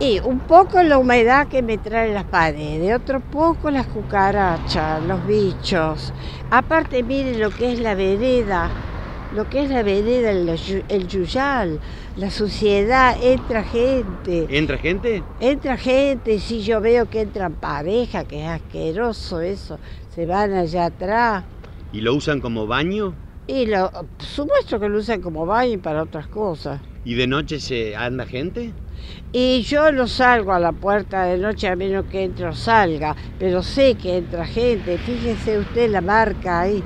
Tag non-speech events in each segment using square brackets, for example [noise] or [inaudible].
Y un poco la humedad que me trae las paredes, otro poco las cucarachas, los bichos. Aparte, miren lo que es la vereda, lo que es la vereda, el, el yuyal, la suciedad, entra gente. ¿Entra gente? Entra gente, si yo veo que entran pareja, que es asqueroso eso, se van allá atrás. ¿Y lo usan como baño? Y lo, supuesto que lo usan como baño para otras cosas. ¿Y de noche se anda gente? Y yo no salgo a la puerta de noche a menos que entre o salga, pero sé que entra gente. Fíjese usted la marca ahí.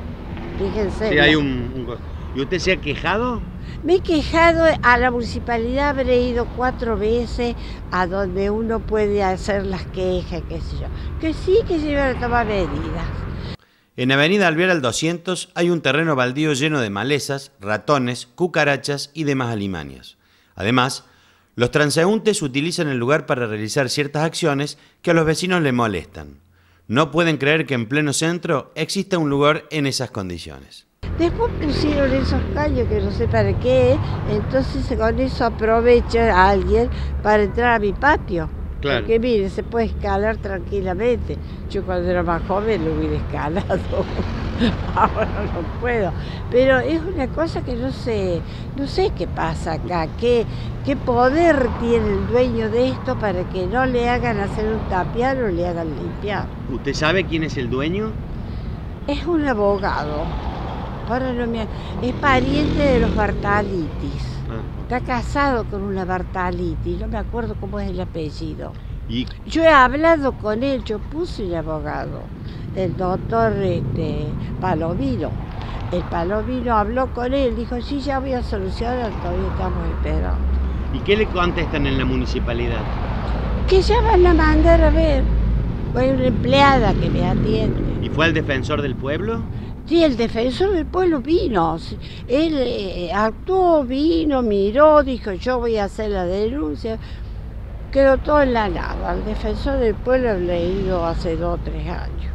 Fíjense. Sí, hay un, ¿Y usted se ha quejado? Me he quejado a la municipalidad, habré ido cuatro veces a donde uno puede hacer las quejas, qué sé yo. Que sí que se iban a tomar medidas. En Avenida Alvear al 200 hay un terreno baldío lleno de malezas, ratones, cucarachas y demás alimanias. Además, los transeúntes utilizan el lugar para realizar ciertas acciones que a los vecinos les molestan. No pueden creer que en pleno centro exista un lugar en esas condiciones. Después pusieron esos caños que no sé para qué, entonces con eso aprovecha alguien para entrar a mi patio. Claro. Porque mire, se puede escalar tranquilamente. Yo cuando era más joven lo hubiera escalado. [laughs] Ahora no puedo. Pero es una cosa que no sé, no sé qué pasa acá, qué, qué poder tiene el dueño de esto para que no le hagan hacer un tapiar o le hagan limpiar. ¿Usted sabe quién es el dueño? Es un abogado. Ahora. Es pariente de los Bartalitis. Está casado con una Bartaliti, no me acuerdo cómo es el apellido. ¿Y? Yo he hablado con él, yo puse el abogado, el doctor este, Palomino. El Palomino habló con él, dijo, sí, ya voy a solucionar, todavía estamos esperando. ¿Y qué le contestan en la municipalidad? Que ya van a mandar a ver. Hay una empleada que me atiende. ¿Y fue al defensor del pueblo? Sí, el defensor del pueblo vino. Él eh, actuó, vino, miró, dijo yo voy a hacer la denuncia. Quedó todo en la nada. El defensor del pueblo ha leído hace dos o tres años.